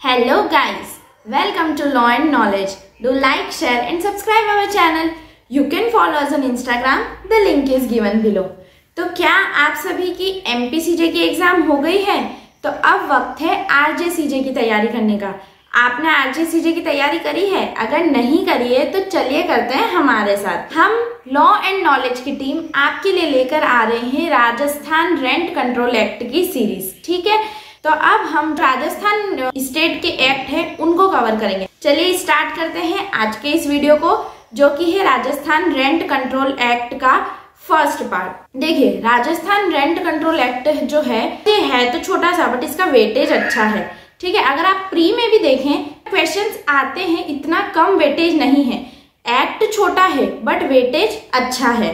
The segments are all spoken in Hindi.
Hello guys, welcome to Law and Knowledge. Do like, share and subscribe our channel. You can follow us on Instagram. The link is given below. तो क्या आप सभी की एम पी की एग्ज़ाम हो गई है तो अब वक्त है आरजे सीजे की तैयारी करने का आपने आरजे सीजे की तैयारी करी है अगर नहीं करी है तो चलिए करते हैं हमारे साथ हम लॉ एंड नॉलेज की टीम आपके लिए लेकर आ रहे हैं राजस्थान रेंट कंट्रोल एक्ट की सीरीज़ ठीक है तो अब हम राजस्थान स्टेट के एक्ट है, उनको कवर करेंगे। चलिए स्टार्ट करते हैं आज के इस वीडियो को, जो कि है राजस्थान रेंट कंट्रोल एक्ट का फ़र्स्ट पार्ट देखिए, राजस्थान रेंट कंट्रोल एक्ट जो है, ये है तो छोटा सा बट इसका वेटेज अच्छा है। ठीक है, अगर आप प्री में भी देखें क्वेश्चंस आते हैं, इतना कम वेटेज नहीं है। एक्ट छोटा है बट वेटेज अच्छा है।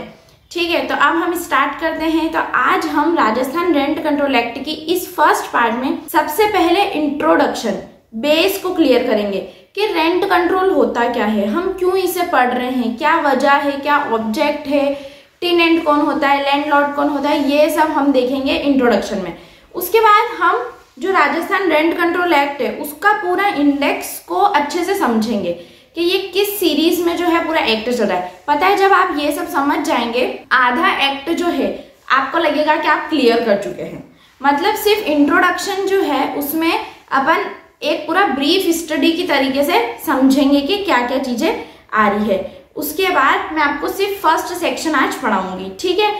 ठीक है तो अब हम स्टार्ट करते हैं। तो आज हम राजस्थान रेंट कंट्रोल एक्ट की इस फ़र्स्ट पार्ट में सबसे पहले इंट्रोडक्शन बेस को क्लियर करेंगे कि रेंट कंट्रोल होता क्या है। हम क्यों इसे पढ़ रहे हैं? क्या वजह है? क्या ऑब्जेक्ट है? टीनेंट कौन होता है? लैंडलॉर्ड कौन होता है? ये सब हम देखेंगे इंट्रोडक्शन में। उसके बाद हम जो राजस्थान रेंट कंट्रोल एक्ट है, उसका पूरा इंडेक्स को अच्छे से समझेंगे। कि ये किस सीरीज़ में जो है पूरा एक्ट चल रहा है। पता है जब आप ये सब समझ जाएँगे, आधा एक्ट जो है, आपको लगेगा कि आप क्लियर कर चुके हैं। मतलब सिर्फ़ इंट्रोडक्शन जो है, उसमें अपन एक पूरा ब्रीफ स्टडी की तरीके से समझेंगे कि क्या क्या चीज़ें आ रही है। उसके बाद मैं आपको सिर्फ़ फ़र्स्ट सेक्शन आज पढ़ाऊँगी, ठीक है?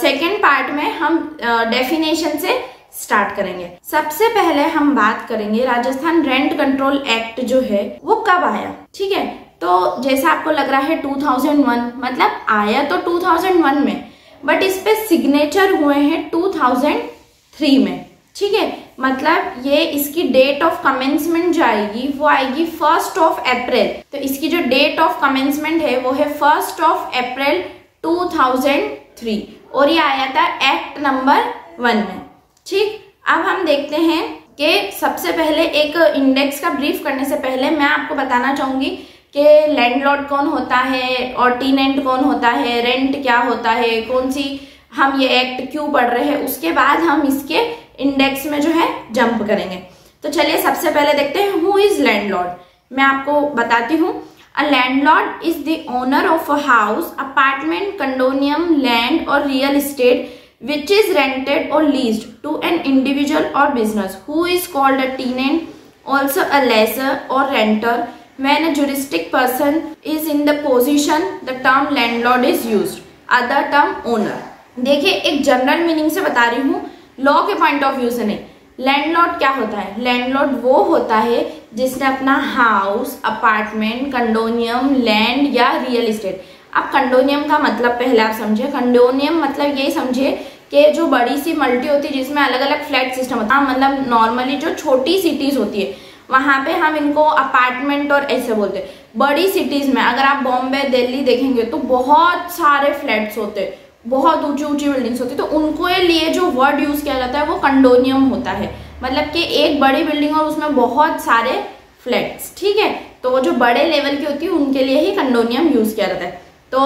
सेकेंड पार्ट में हम डेफिनेशन से स्टार्ट करेंगे। सबसे पहले हम बात करेंगे राजस्थान रेंट कंट्रोल एक्ट जो है, वो कब आया? ठीक है? तो जैसा आपको लग रहा है 2001 मतलब आया तो 2001 में बट इस पे सिग्नेचर हुए हैं 2003 में। ठीक है? मतलब ये इसकी डेट ऑफ़ कमेंसमेंट जो आएगी, वो आएगी फ़र्स्ट ऑफ़ अप्रैल तो इसकी जो डेट ऑफ़ कमेंसमेंट है, वो है फ़र्स्ट ऑफ़ अप्रैल 2003 और ये आया था एक्ट नंबर वन में। ठीक, अब हम देखते हैं कि सबसे पहले एक इंडेक्स का ब्रीफ करने से पहले मैं आपको बताना चाहूँगी कि लैंडलॉर्ड कौन होता है और टीनेंट कौन होता है रेंट क्या होता है, कौन सी हम ये एक्ट क्यों पढ़ रहे हैं, उसके बाद हम इसके इंडेक्स में जो है जंप करेंगे। तो चलिए सबसे पहले देखते हैं हु इज़ लैंडलॉर्ड मैं आपको बताती हूँ a landlord is the owner of a house apartment condominium land or real estate which is rented or leased to an individual or business who is called a tenant, also a lessor or renter. When a juristic person is in the position, the term landlord is used. Other term owner. देखिए एक जनरल मीनिंग से बता रही हूँ लॉ के पॉइंट ऑफ़ व्यू से नहीं लैंडलॉर्ड क्या होता है लैंडलॉर्ड वो होता है जिसने अपना हाउस अपार्टमेंट कंडोनियम लैंड या रियल इस्टेट अब कंडोनियम का मतलब पहले आप समझे कंडोनियम मतलब यही समझे कि जो बड़ी सी मल्टी होती है, जिसमें अलग अलग फ्लैट सिस्टम होता है। मतलब नॉर्मली जो छोटी सिटीज़ होती है, वहाँ पे हम इनको अपार्टमेंट और ऐसे बोलते हैं। बड़ी सिटीज़ में अगर आप बॉम्बे दिल्ली देखेंगे तो बहुत सारे फ्लैट्स होते हैं। बहुत ऊँची ऊँची बिल्डिंग्स होती है। तो उनको लिए जो वर्ड यूज़ किया जाता है, वो कंडोनियम होता है। मतलब कि एक बड़ी बिल्डिंग और उसमें बहुत सारे फ्लैट्स ठीक है? तो वो जो बड़े लेवल की होती है, उनके लिए ही कंडोनियम यूज़ किया जाता है। तो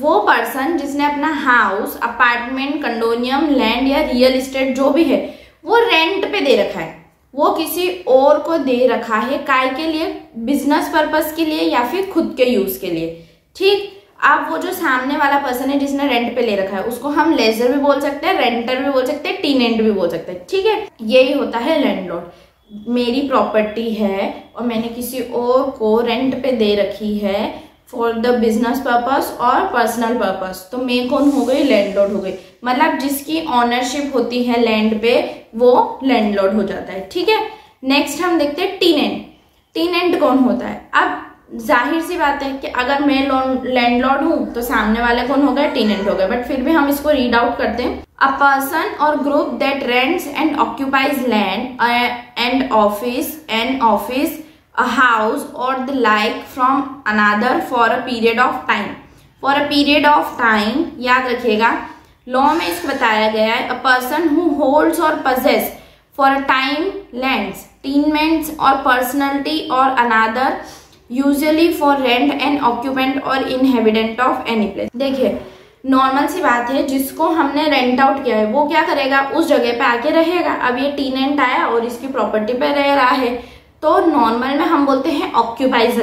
वो पर्सन जिसने अपना हाउस अपार्टमेंट कंडोनियम लैंड या रियल इस्टेट जो भी है, वो रेंट पे दे रखा है। वो किसी और को दे रखा है काय के लिए? बिज़नेस पर्पज के लिए या फिर खुद के यूज़ के लिए? ठीक? अब वो जो सामने वाला पर्सन है जिसने रेंट पे ले रखा है, उसको हम लेजर भी बोल सकते हैं रेंटर भी बोल सकते हैं टीनेंट भी बोल सकते हैं। ठीक है? यही होता है लैंडलॉर्ड मेरी प्रॉपर्टी है और मैंने किसी और को रेंट पे दे रखी है फॉर द बिज़नेस पर्पज और पर्सनल पर्पज तो मैं कौन हो गई? लैंडलॉर्ड हो गई। मतलब जिसकी ऑनरशिप होती है लैंड पे, वो लैंडलॉर्ड हो जाता है। ठीक है? नेक्स्ट हम देखते हैं टीनेंट टीनेंट कौन होता है? अब ज़ाहिर सी बात है कि अगर मैं लैंडलॉर्ड हूँ तो सामने वाले कौन हो गए? टीनेंट हो गए। बट फिर भी हम इसको रीड आउट करते हैं। A person or group that rents and occupies land and office and office a house or the like from another for a period of time. For a period of time, याद रखिएगा लॉ में इसको बताया गया है a person who holds or possess for a time lands tenements or personality or another usually for rent and occupant or inhabitant of any place देखिए नॉर्मल सी बात है, जिसको हमने रेंट आउट किया है, वो क्या करेगा? उस जगह पे आके रहेगा। अब ये टीनेंट आया और इसकी प्रॉपर्टी पे रह रहा है। तो नॉर्मल में हम बोलते हैं ऑक्यूपाइज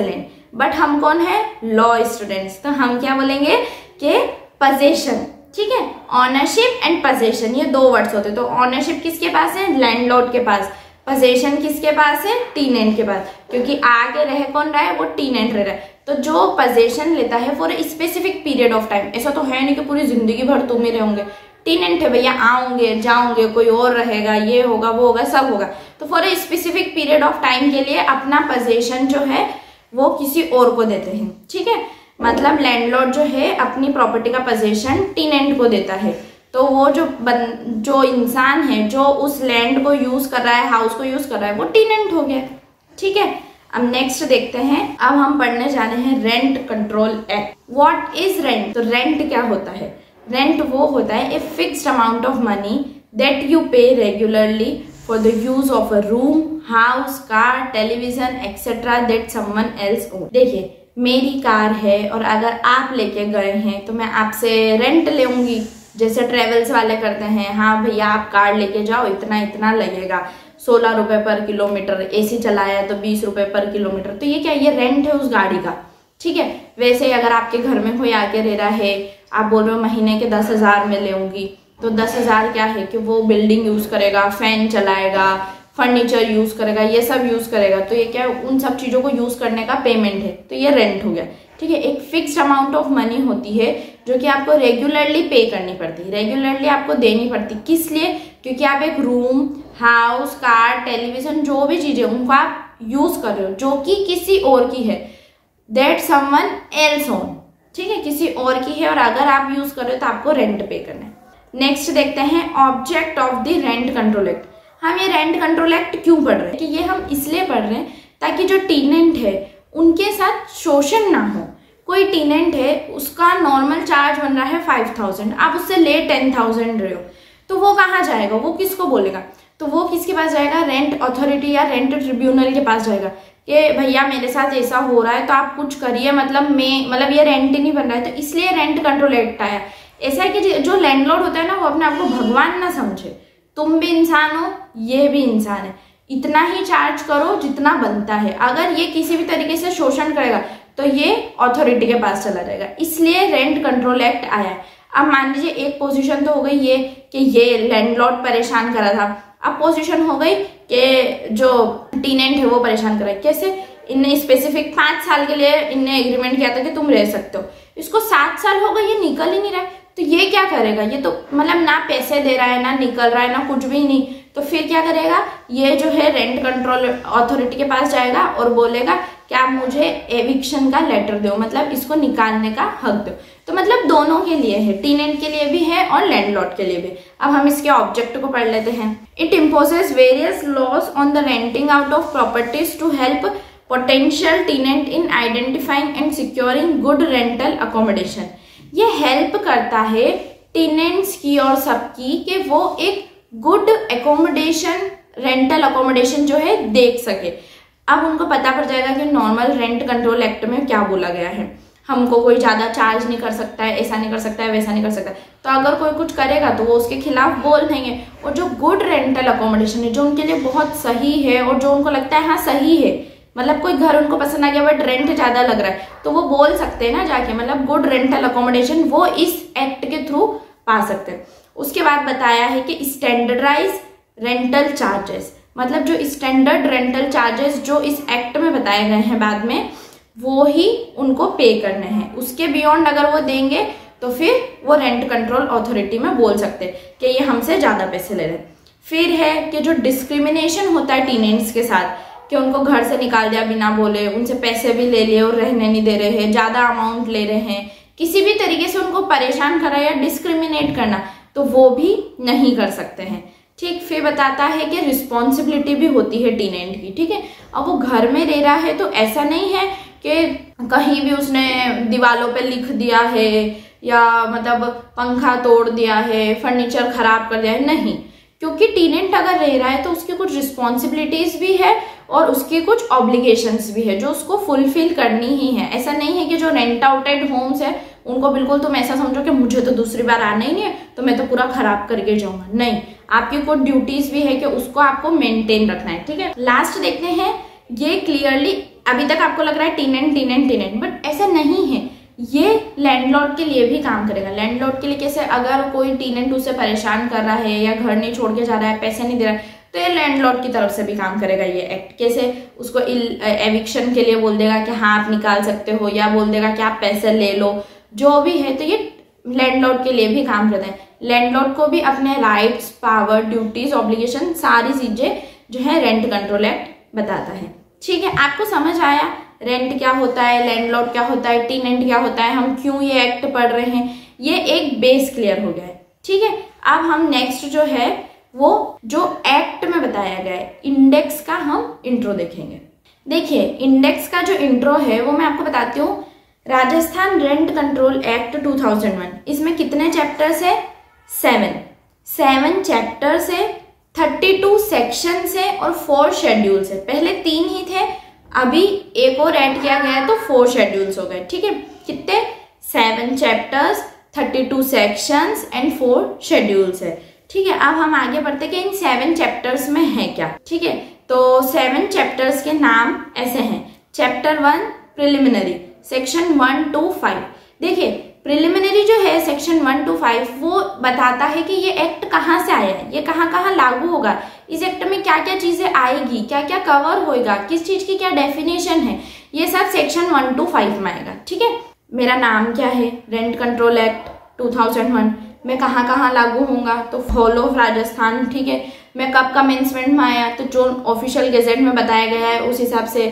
बट हम कौन है? लॉ स्टूडेंट्स तो हम क्या बोलेंगे? कि पजेशन ठीक है? ऑनरशिप एंड पजेशन ये दो वर्ड्स होते हैं. तो ऑनरशिप किसके पास है? लैंडलॉर्ड के पास. पजेशन किसके पास है? टीनेंट के पास. क्योंकि आगे रह कौन रहा है? वो टीनेंट रह रहा है. तो जो पजेशन लेता है for specific period of time ऐसा तो है नहीं कि पूरी ज़िंदगी भर तुम ही रहोगे. टीनेंट है भैया आऊँगे जाऊँगे कोई और रहेगा, ये होगा, वो होगा, सब होगा. तो for a specific period of time के लिए अपना पजेशन जो है, वो किसी और को देते हैं। ठीक है? मतलब लैंडलॉर्ड जो है, अपनी प्रॉपर्टी का पोजेशन टीनेंट को देता है। तो वो जो बन, जो इंसान है, जो उस लैंड को यूज़ कर रहा है हाउस को यूज़ कर रहा है, वो टीनेंट हो गया। ठीक है? अब नेक्स्ट देखते हैं। अब हम पढ़ने जा रहे हैं rent control act what is rent तो रेंट क्या होता है? रेंट वो होता है a fixed amount of money that you pay regularly for the use of a room house car television etcetera that someone else own देखिए, मेरी कार है और अगर आप लेके गए हैं तो मैं आपसे रेंट लेंगी। जैसे ट्रेवल्स वाले करते हैं हाँ भैया आप कार लेके जाओ, इतना इतना लगेगा। सोलह रुपए पर किलोमीटर, एसी चलाया तो बीस रुपए पर किलोमीटर। तो ये क्या, ये रेंट है उस गाड़ी का। ठीक है? वैसे अगर आपके घर में कोई आके रह रहा है, आप बोल रहे हो महीने के दस हज़ार में लेंगी। तो दस हज़ार क्या है कि वो बिल्डिंग यूज़ करेगा फ़ैन चलाएगा फर्नीचर यूज़ करेगा, ये सब यूज़ करेगा। तो ये क्या है, उन सब चीज़ों को यूज़ करने का पेमेंट है। तो ये रेंट हो गया। ठीक है, एक फिक्स्ड अमाउंट ऑफ़ मनी होती है जो कि आपको रेगुलरली पे करनी पड़ती है। रेगुलरली आपको देनी पड़ती किस लिए? क्योंकि आप एक रूम हाउस कार टेलीविज़न जो भी चीज़ें, उनको आप यूज़ कर रहे हो, जो कि किसी और की है। दैट समवन एल्स ओन ठीक है, किसी और की है और अगर आप यूज़ कर रहे हो तो आपको रेंट पे करना है। नेक्स्ट देखते हैं object of the rent control act हम ये रेंट कंट्रोल एक्ट क्यों पढ़ रहे हैं? कि ये हम इसलिए पढ़ रहे हैं ताकि जो टीनेंट है, उनके साथ शोषण ना हो। कोई टीनेंट है, उसका नॉर्मल चार्ज बन रहा है फाइव थाउज़ेंड आप उससे ले टेन थाउज़ेंड रहे हो। तो वो कहाँ जाएगा? वो किसको बोलेगा? तो वो किसके पास जाएगा? रेंट अथॉरिटी या रेंट ट्रिब्यूनल के पास जाएगा। कि भैया, मेरे साथ ऐसा हो रहा है तो आप कुछ करिए मतलब मैं मतलब ये रेंट नहीं बन रहा है तो इसलिए रेंट कंट्रोल एक्ट आया। ऐसा है कि जो लैंडलॉर्ड होता है ना, वो अपने आप को भगवान ना समझे। तुम भी इंसान हो, ये भी इंसान है। इतना ही चार्ज करो जितना बनता है। अगर ये किसी भी तरीके से शोषण करेगा तो ये अथॉरिटी के पास चला जाएगा। इसलिए रेंट कंट्रोल एक्ट आया है। अब मान लीजिए, एक पोजीशन तो हो गई ये कि ये लैंडलॉर्ड परेशान करा था। अब पोजीशन हो गई कि जो टीनेंट है वो परेशान करा कैसे? इनने स्पेसिफिक पाँच साल के लिए इनने एग्रीमेंट किया था कि तुम रह सकते हो। इसको सात साल हो गए, ये निकल ही नहीं रहा तो ये क्या करेगा? ये तो मतलब ना पैसे दे रहा है, ना निकल रहा है, ना कुछ भी नहीं। तो फिर क्या करेगा? ये जो है रेंट कंट्रोल अथॉरिटी के पास जाएगा और बोलेगा कि आप मुझे एविक्शन का लेटर दो? मतलब इसको निकालने का हक दो। तो मतलब दोनों के लिए है टीनेंट के लिए भी है और लैंडलॉर्ड के लिए भी। अब हम इसके ऑब्जेक्ट को पढ़ लेते हैं। It imposes various laws on the renting out of properties to help potential tenant in identifying and securing good rental accommodation ये हेल्प करता है टेनेंट्स की और सबकी कि वो एक गुड एकोमोडेशन रेंटल अकोमोडेशन जो है देख सके। अब उनको पता पड़ जाएगा कि नॉर्मल रेंट कंट्रोल एक्ट में क्या बोला गया है। हमको कोई ज़्यादा चार्ज नहीं कर सकता है, ऐसा नहीं कर सकता है, वैसा नहीं कर सकता तो अगर कोई कुछ करेगा तो वो उसके खिलाफ बोल देंगे। और जो गुड रेंटल अकोमोडेशन है, जो उनके लिए बहुत सही है और जो उनको लगता है हाँ सही है मतलब कोई घर उनको पसंद आ गया, बट रेंट ज़्यादा लग रहा है। तो वो बोल सकते हैं ना जाके मतलब गुड रेंटल अकोमोडेशन वो इस एक्ट के थ्रू पा सकते हैं। उसके बाद बताया है कि स्टैंडर्डाइज रेंटल चार्जेस मतलब जो स्टैंडर्ड रेंटल चार्जेस जो इस एक्ट में बताए गए हैं बाद में, वो ही उनको पे करने हैं। उसके बियॉन्ड अगर वो देंगे तो फिर वो रेंट कंट्रोल अथॉरिटी में बोल सकते हैं कि ये हमसे ज़्यादा पैसे ले रहे हैं। फिर है कि जो डिस्क्रिमिनेशन होता है टीनेंट्स के साथ कि उनको घर से निकाल दिया, बिना बोले, उनसे पैसे भी ले लिए और रहने नहीं दे रहे हैं ज़्यादा अमाउंट ले रहे हैं। किसी भी तरीके से उनको परेशान करा या डिस्क्रिमिनेट करना तो वो भी नहीं कर सकते हैं। ठीक, फिर बताता है कि रिस्पॉन्सिबिलिटी भी होती है टीनेंट की, ठीक है? अब वो घर में रह रहा है तो ऐसा नहीं है कि कहीं भी उसने दीवालों पे लिख दिया है या मतलब पंखा तोड़ दिया है फर्नीचर खराब कर दिया है, नहीं। क्योंकि टीनेंट अगर रह रहा है तो उसकी कुछ रिस्पॉन्सिबिलिटीज भी है और उसके कुछ ऑब्लिगेशंस भी है, जो उसको फुलफिल करनी ही है। ऐसा नहीं है कि जो रेंट आउटेड होम्स है, उनको बिल्कुल तुम ऐसा समझो कि मुझे तो दूसरी बार आना ही नहीं है तो मैं तो पूरा खराब करके जाऊँगा। नहीं, आपकी कुछ ड्यूटीज़ भी है कि उसको आपको मेंटेन रखना है, ठीक है? लास्ट देखते हैं, ये क्लियरली अभी तक आपको लग रहा है टीनेंट टीनेंट टीनेंट बट ऐसा नहीं है। ये लैंडलॉर्ड के लिए भी काम करेगा। लैंडलॉर्ड के लिए कैसे, अगर कोई टीनेंट उसे परेशान कर रहा है या घर नहीं छोड़ के जा रहा है, पैसे नहीं दे रहा है तो ये लैंडलॉर्ड की तरफ़ से भी काम करेगा ये एक्ट कैसे? उसको एविक्शन के लिए बोल देगा कि हाँ आप निकाल सकते हो, या बोल देगा कि आप पैसे ले लो। जो भी है तो ये लैंडलॉर्ड के लिए भी काम करता है। लैंडलॉर्ड को भी अपने राइट्स पावर ड्यूटीज़ ऑब्लिगेशन सारी चीज़ें जो है रेंट कंट्रोल एक्ट बताता है। ठीक है, आपको समझ आया? रेंट क्या होता है लैंडलॉर्ड क्या होता है टीनेंट क्या होता है, हम क्यों ये एक्ट पढ़ रहे हैं? ये एक बेस क्लियर हो गया है। ठीक है, अब हम नेक्स्ट जो है वो जो एक्ट में बताया गया है इंडेक्स का हम इंट्रो देखेंगे। देखिए इंडेक्स का जो इंट्रो है, वो मैं आपको बताती हूँ। राजस्थान रेंट कंट्रोल एक्ट 2001 इसमें कितने चैप्टर्स है? सेवन सेवन चैप्टर्स है थर्टी टू सेक्शन है और फोर शेड्यूल्स है। पहले तीन ही थे, अभी एक और ऐड किया गया है तो फोर शेड्यूल्स हो गए। ठीक है? कितने? Seven chapters thirty two sections and four schedules है। ठीक है, अब हम आगे बढ़ते कि इन सेवन चैप्टर्स में है क्या। ठीक है तो सेवन चैप्टर्स के नाम ऐसे हैं। Chapter one preliminary section one two five देखिए प्रिलिमिनरी जो है सेक्शन वन टू फाइव वो बताता है कि ये एक्ट कहाँ से आया है, ये कहाँ कहाँ लागू होगा। इस एक्ट में क्या क्या चीज़ें आएगी क्या क्या कवर होएगा, किस चीज़ की क्या डेफिनेशन है, ये sub section one two five में आएगा। ठीक है, मेरा नाम क्या है? रेंट कंट्रोल एक्ट 2001 मैं कहाँ कहाँ लागू होऊँगा? तो फॉलो ऑफ़ राजस्थान, ठीक है? मैं कब कमेंसमेंट में आया? तो जो ऑफिशियल गेजेट में बताया गया है, उस हिसाब से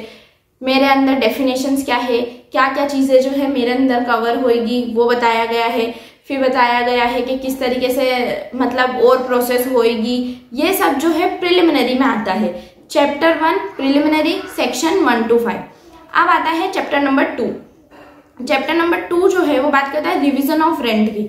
मेरे अंदर डेफिनेशंस क्या है? क्या क्या चीज़ें जो है मेरे अंदर कवर होएगी, वो बताया गया है। फिर बताया गया है कि किस तरीके से मतलब और प्रोसेस होएगी। ये सब जो है प्रिलिमिनरी में आता है। Chapter one preliminary section one two five अब आता है chapter number two chapter number two जो है, वो बात करता है रिविजन ऑफ़ रेंट की।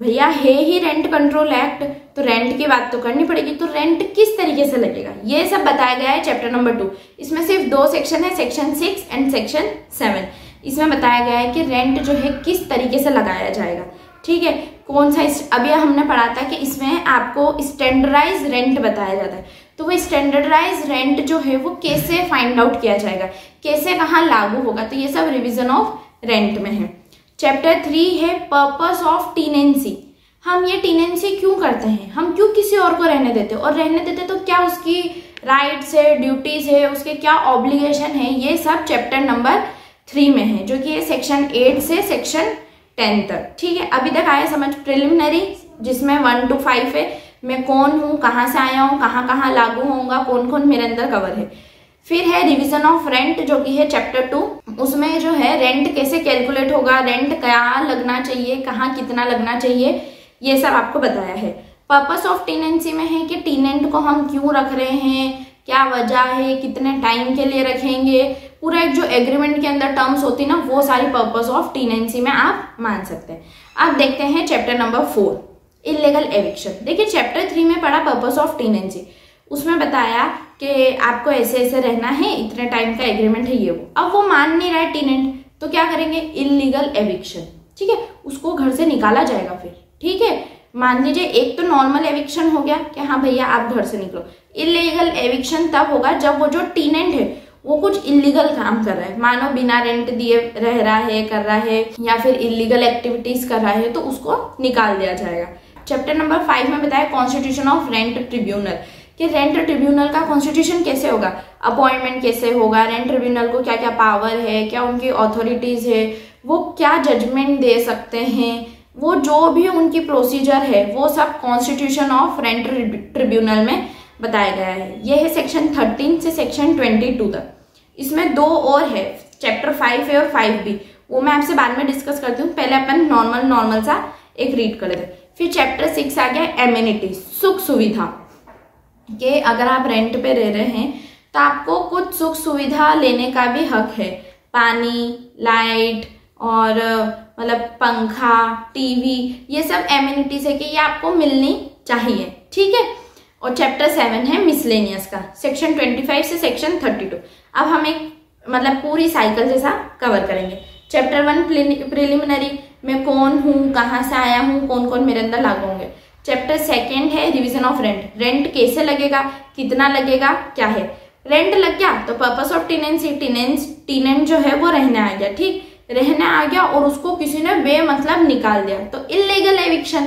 भैया, है ही रेंट कंट्रोल एक्ट तो रेंट की बात तो करनी पड़ेगी। तो रेंट किस तरीके से लगेगा? ये सब बताया गया है चैप्टर नंबर टू इसमें सिर्फ़ दो सेक्शन है section six and section seven इसमें बताया गया है कि रेंट जो है किस तरीके से लगाया जाएगा। ठीक है? कौन सा अभी हमने पढ़ा था कि इसमें आपको स्टैंडर्डाइज रेंट बताया जाता है। तो वो स्टैंडर्डाइज रेंट जो है, वो कैसे फाइंड आउट किया जाएगा? कैसे कहाँ लागू होगा? तो ये सब रिविजन ऑफ़ रेंट में है। चैप्टर थ्री है पर्पस ऑफ़ टीनेंसी हम ये टीनेंसी क्यों करते हैं? हम क्यों किसी और को रहने देते और रहने देते तो क्या उसकी राइट्स है ड्यूटीज़ है, उसके क्या ऑब्लिगेशन है? ये सब चैप्टर नंबर थ्री में है, जो कि ये सेक्शन एट से सेक्शन टेन तक। ठीक है, अभी तक आया समझ प्रिलिमिनरी जिसमें वन टू फाइव है। मैं कौन हूँ, कहाँ से आया हूँ कहाँ कहाँ लागू होऊँगा कौन कौन मेरे अंदर कवर है। फिर है रिवीजन ऑफ़ रेंट जो कि है चैप्टर टू उसमें जो है रेंट कैसे कैलकुलेट होगा रेंट क्या लगना चाहिए, कहाँ कितना लगना चाहिए, ये सब आपको बताया है। पर्पस ऑफ़ टीनेंसी में है कि टीनेंट को हम क्यों रख रहे हैं, क्या वजह है, कितने टाइम के लिए रखेंगे। पूरा एक जो एग्रीमेंट के अंदर टर्म्स होती ना, वो सारी पर्पस ऑफ़ टीनेंसी में आप मान सकते हैं। अब देखते हैं chapter number four illegal eviction देखिए चैप्टर थ्री में पढ़ा पर्पस ऑफ़ टीनेंसी उसमें बताया कि आपको ऐसे ऐसे रहना है, इतने टाइम का एग्रीमेंट है ये वो। अब वो मान नहीं रहा है टीनेंट तो क्या करेंगे? इलीगल एविक्शन ठीक है? उसको घर से निकाला जाएगा फिर। ठीक है? मान लीजिए, एक तो नॉर्मल एविक्शन हो गया कि हाँ भैया, आप घर से निकलो। इलीगल एविक्शन तब होगा जब वो जो टीनेंट है, वो कुछ इलीगल काम कर रहा है। मानो बिना रेंट दिए रह रहा है, कर रहा है, या फिर इलीगल एक्टिविटीज़ कर रहा है तो उसको निकाल दिया जाएगा। चैप्टर नंबर फाइव में बताया कॉन्स्टिट्यूशन ऑफ़ रेंट ट्रिब्यूनल कि रेंट ट्रिब्यूनल का कॉन्स्टिट्यूशन कैसे होगा? अपॉइंटमेंट कैसे होगा? रेंट ट्रिब्यूनल को क्या क्या पावर है? क्या उनकी अथॉरिटीज है? वो क्या जजमेंट दे सकते हैं? वो जो भी उनकी प्रोसीजर है, वो सब कॉन्स्टिट्यूशन ऑफ़ रेंट ट्रिब्यूनल में बताया गया है। ये है सेक्शन थर्टीन से सेक्शन ट्वेंटी टू तक। इसमें दो और है चैप्टर फाइव है और फाइव भी वो मैं आपसे बाद में डिस्कस करती हूँ। पहले अपन नॉर्मल नॉर्मल सा एक रीड कर लेते फिर चैप्टर सिक्स आ गया एम्यूनिटी सुख सुविधा। कि अगर आप रेंट पे रह रहे हैं तो आपको कुछ सुख सुविधा लेने का भी हक है। पानी लाइट और मतलब पंखा टीवी ये सब एम्यूनिटीज है कि ये आपको मिलनी चाहिए। ठीक है? और चैप्टर सेवन है मिसलेनियस का। सेक्शन ट्वेंटी फाइव से सेक्शन थर्टी टू अब हम एक मतलब पूरी साइकिल जैसा कवर करेंगे। चैप्टर वन प्रिलिमिनरी मैं कौन हूँ, कहाँ से आया हूँ कौन कौन मेरे अंदर लागू होंगे। चैप्टर सेकेंड है रिविजन ऑफ़ रेंट रेंट कैसे लगेगा? कितना लगेगा? क्या है? रेंट लग गया तो purpose of tenancy tenants tenant जो है वो रहने आ गया, ठीक? रहने आ गया और उसको किसी ने बे मतलब निकाल दिया। तो इलीगल एविक्शन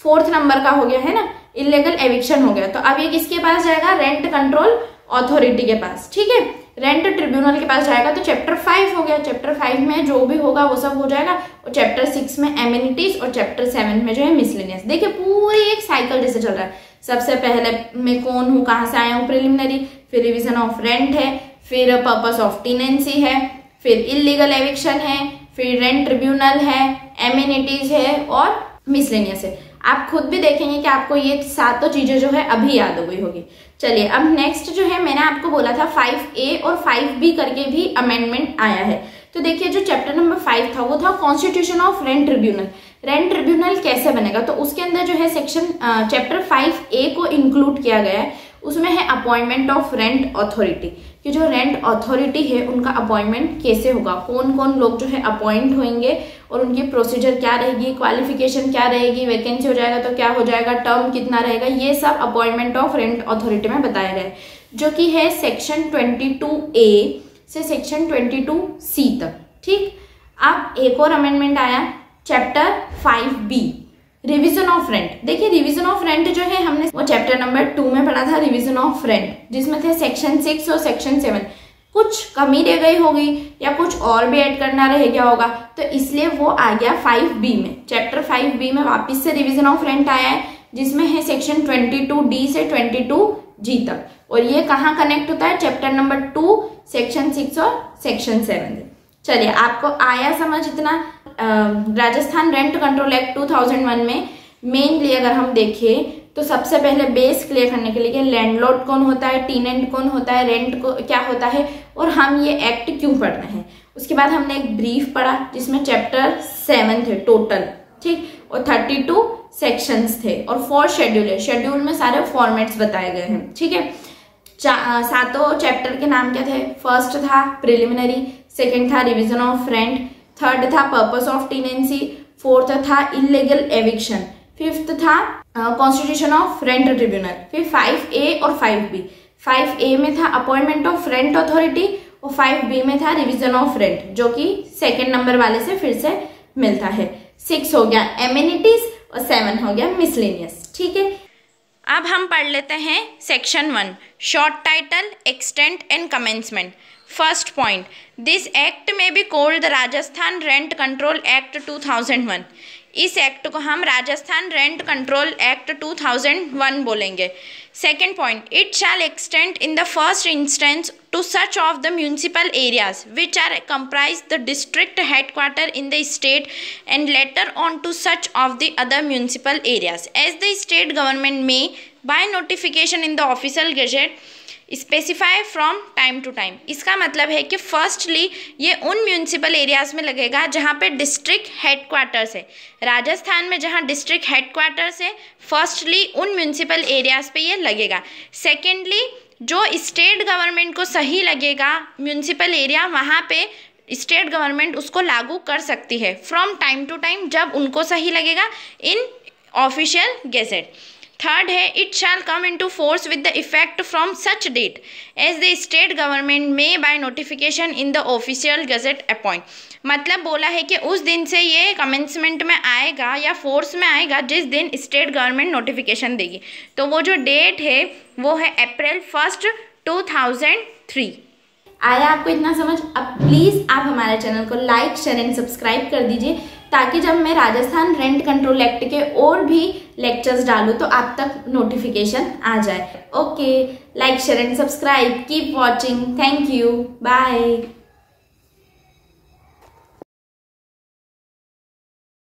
फोर्थ नंबर का हो गया, है ना? इलीगल एविक्शन हो गया। तो अब ये किसके पास जाएगा? रेंट कंट्रोल अथॉरिटी के पास, ठीक है? रेंट ट्रिब्यूनल के पास जाएगा तो चैप्टर फाइव हो गया। चैप्टर फाइव में जो भी होगा, वो सब हो जाएगा। और चैप्टर सिक्स में एम्यूनिटीज और चैप्टर सेवन में जो है मिसलेनियस देखिए, पूरी एक साइकिल जैसे चल रहा है। सबसे पहले मैं कौन हूँ, कहाँ से आया हूँ प्रिलिमिनरी फिर रिविजन ऑफ़ रेंट है, फिर पर्पस ऑफ़ टीनेंसी है, फिर इलीगल एविक्शन है, फिर रेंट ट्रिब्यूनल है एम्यूनिटीज है और मिसलेनियस है। आप खुद भी देखेंगे कि आपको ये सातों चीज़ें जो है अभी याद हो गई होगी। चलिए, अब नेक्स्ट जो है, मैंने आपको बोला था फाइव ए और फाइव बी करके भी अमेंडमेंट आया है। तो देखिए, जो चैप्टर नंबर फाइव था, वो था constitution of rent tribunal rent tribunal कैसे बनेगा? तो उसके अंदर जो है सेक्शन चैप्टर फाइव ए को इंक्लूड किया गया है। उसमें है अपॉइंटमेंट ऑफ़ रेंट अथॉरिटी कि जो रेंट अथॉरिटी है, उनका अपॉइंटमेंट कैसे होगा? कौन कौन लोग जो है अपॉइंट होंगे? और उनकी प्रोसीजर क्या रहेगी क्वालिफिकेशन क्या रहेगी वैकेंसी हो जाएगा तो क्या हो जाएगा टर्म कितना रहेगा, ये सब अपॉइंटमेंट ऑफ़ रेंट अथॉरिटी में बताया गया है, जो कि है सेक्शन ट्वेंटी टू ए से सेक्शन ट्वेंटी टू सी तक, ठीक? अब एक और अमेंडमेंट आया chapter five B revision of rent देखिए रिवीजन ऑफ़ रेंट जो है, हमने वो चैप्टर नंबर टू में पढ़ा था रिवीजन ऑफ़ रेंट जिसमें थे सेक्शन सिक्स और सेक्शन सेवन कुछ कमी रह गई होगी या कुछ और भी ऐड करना रह गया होगा। तो इसलिए वो आ गया फाइव बी में। चैप्टर फाइव बी में वापिस से रिविजन ऑफ़ रेंट आया है, जिसमें है सेक्शन ट्वेंटी टू डी से ट्वेंटी टू जी तक। और ये कहाँ कनेक्ट होता है? Chapter number two section six और सेक्शन सेवन चलिए, आपको आया समझ इतना। राजस्थान रेंट कंट्रोल एक्ट 2001 में मेनली अगर हम देखें तो सबसे पहले बेस क्लियर करने के लिए लैंडलॉर्ड कौन होता है टीनेंट कौन होता है रेंट को क्या होता है, और हम ये एक्ट क्यों पढ़ रहे हैं। उसके बाद हमने एक ब्रीफ पढ़ा जिसमें चैप्टर सेवन थे टोटल ठीक? और थर्टी टू सेक्शंस थे, और फोर शेड्यूल है। शेड्यूल में सारे फॉर्मेट्स बताए गए हैं, ठीक है? सातों चैप्टर के नाम क्या थे? फ़र्स्ट था प्रिलिमिनरी सेकेंड था रिविजन ऑफ़ रेंट थर्ड था पर्पस ऑफ़ टीनेंसी फोर्थ था इलीगल एविक्शन फिफ्थ था कॉन्स्टिट्यूशन ऑफ़ रेंट ट्रिब्यूनल फिर फाइव ए और फाइव बी फाइव ए में था अपॉइंटमेंट ऑफ़ रेंट अथॉरिटी और फाइव बी में था रिविजन ऑफ़ रेंट जो कि सेकेंड नंबर वाले से फिर से मिलता है. सिक्स हो गया एम्यूनिटीज और सेवन हो गया मिसलेनियस ठीक है? अब हम पढ़ लेते हैं section one short title extent and commencement first point this act may be called Rajasthan rent control act 2001 इस एक्ट को हम राजस्थान रेंट कंट्रोल एक्ट 2001 बोलेंगे। Second point it shall extend in the first instance to such of the municipal areas which are comprise the district headquarter in the state and later on to such of the other municipal areas as the state government may by notification in the official gazette specify from time to time इसका मतलब है कि फर्स्टली ये उन म्यूनसिपल एरियाज़ में लगेगा जहाँ पे डिस्ट्रिक्ट हेडक्वार्टर्स है। राजस्थान में जहाँ डिस्ट्रिक्ट हेडक्वार्टर्स है फर्स्टली उन म्यूनसिपल एरियाज़ पे ये लगेगा। सेकेंडली जो स्टेट गवर्नमेंट को सही लगेगा म्यूनसिपल एरिया वहाँ पे स्टेट गवर्नमेंट उसको लागू कर सकती है। फ्रॉम टाइम टू टाइम जब उनको सही लगेगा इन ऑफिशियल गेजेट थर्ड है it shall come into force with the effect from such date as the state government may by notification in the official gazette appoint मतलब बोला है कि उस दिन से ये कमेंसमेंट में आएगा या फोर्स में आएगा, जिस दिन स्टेट गवर्नमेंट नोटिफिकेशन देगी। तो वो जो डेट है, वो है April first two thousand three आया आपको इतना समझ? अब प्लीज़ आप हमारे चैनल को लाइक शेयर एंड सब्सक्राइब कर दीजिए। ताकि जब मैं राजस्थान रेंट कंट्रोल एक्ट के और भी लेक्चर्स डालूँ तो आप तक नोटिफिकेशन आ जाए। Okay like share and subscribe keep watching thank you bye